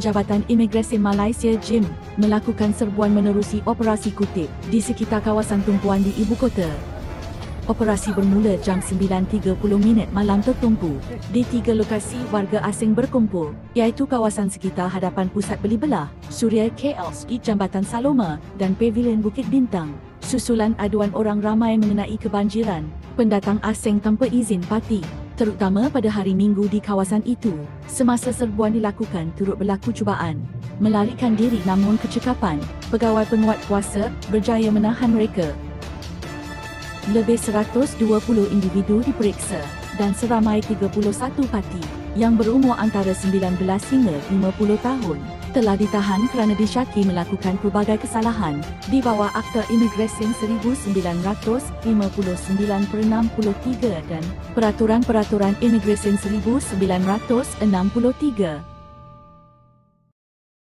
Jabatan Imigresen Malaysia JIM melakukan serbuan menerusi operasi kutip di sekitar kawasan tumpuan di ibu kota. Operasi bermula jam 9.30 minit malam tertumpu di tiga lokasi warga asing berkumpul iaitu kawasan sekitar hadapan pusat beli belah, Suria KL Jambatan Saloma dan Pavilion Bukit Bintang. Susulan aduan orang ramai mengenai kebanjiran pendatang asing tanpa izin parti terutama pada hari Minggu di kawasan itu. Semasa serbuan dilakukan turut berlaku cubaan melarikan diri namun kecekapan pegawai penguat kuasa berjaya menahan mereka. Lebih 120 individu diperiksa dan seramai 31 parti yang berumur antara 19 hingga 50 tahun telah ditahan kerana disyaki melakukan pelbagai kesalahan di bawah Akta Imigresen 1959 per 63 dan Peraturan-Peraturan Imigresen 1963.